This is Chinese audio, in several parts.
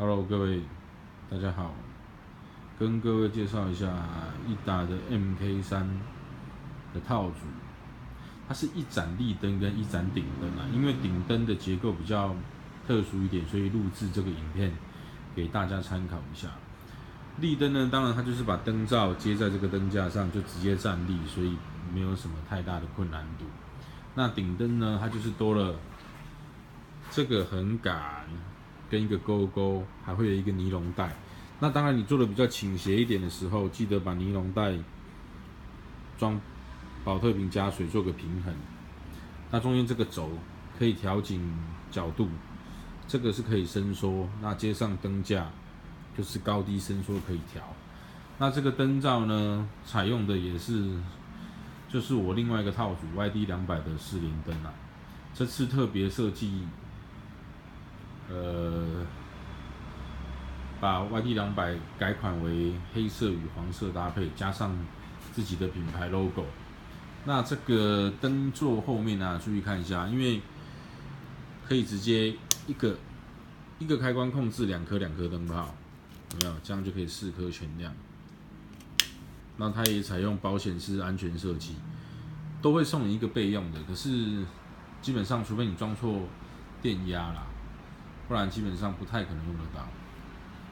Hello，各位，大家好，跟各位介绍一下一打的 MK 三的套组，它是一盏立灯跟一盏顶灯啊，因为顶灯的结构比较特殊一点，所以录制这个影片给大家参考一下。立灯呢，当然它就是把灯罩接在这个灯架上，就直接站立，所以没有什么太大的困难度。那顶灯呢，它就是多了这个横杆。跟一个钩钩，还会有一个尼龙带。那当然，你做的比较倾斜一点的时候，记得把尼龙带装保特瓶加水做个平衡。那中间这个轴可以调紧角度，这个是可以伸缩。那接上灯架就是高低伸缩可以调。那这个灯罩呢，采用的也是就是我另外一个套组 YD 两百的四连灯啊。这次特别设计。呃，把 YD 两百改款为黑色与黄色搭配，加上自己的品牌 logo。那这个灯座后面呢，注意看一下，因为可以直接一个一个开关控制两颗两颗灯泡，有没有？这样就可以四颗全亮。那它也采用保险丝安全设计，都会送你一个备用的，可是基本上除非你装错电压啦。不然基本上不太可能用得到。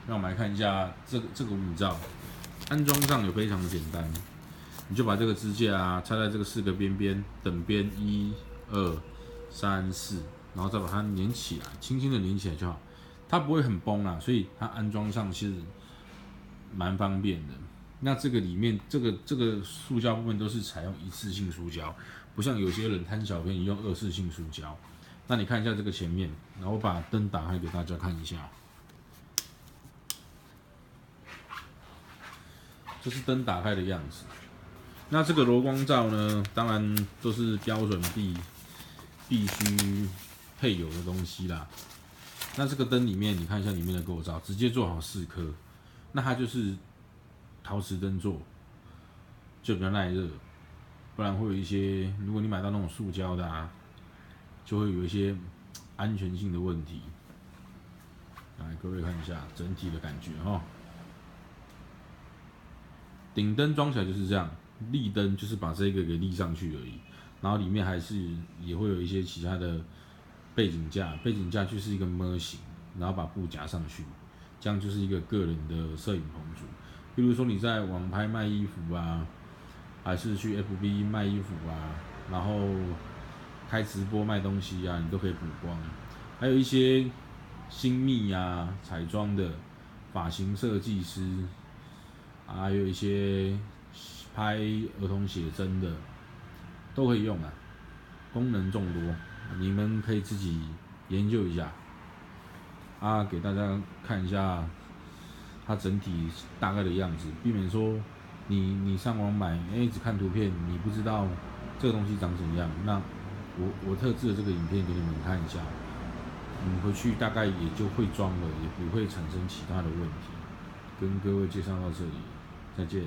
那我们来看一下这个这个五罩，安装上有非常的简单，你就把这个支架啊插在这个四个边边等边一二三四，然后再把它粘起来，轻轻的粘起来就好，它不会很崩啊，所以它安装上其实蛮方便的。那这个里面 这个这个塑胶部分都是采用一次性塑胶，不像有些人贪小便宜用二次性塑胶。那你看一下这个前面，然后我把灯打开给大家看一下，这是灯打开的样子。那这个柔光罩呢，当然都是标准必必须配有的东西啦。那这个灯里面，你看一下里面的构造，直接做好四颗，那它就是陶瓷灯座，就比较耐热，不然会有一些，如果你买到那种塑胶的啊。就会有一些安全性的问题。来，各位看一下整体的感觉哈。顶灯装起来就是这样，立灯就是把这个给立上去而已。然后里面还是也会有一些其他的背景架，背景架就是一个模型，然后把布夹上去，这样就是一个个人的摄影棚组。比如说你在网拍卖衣服啊，还是去 FB 卖衣服啊，然后。开直播卖东西啊，你都可以补光。还有一些新密啊、彩妆的发型设计师，还有一些拍儿童写真的，都可以用啊。功能众多，你们可以自己研究一下。啊，给大家看一下它整体大概的样子，避免说你你上网买，哎，只看图片，你不知道这个东西长怎样，那。我我特制的这个影片给你们看一下，你们回去大概也就会装了，也不会产生其他的问题。跟各位介绍到这里，再见。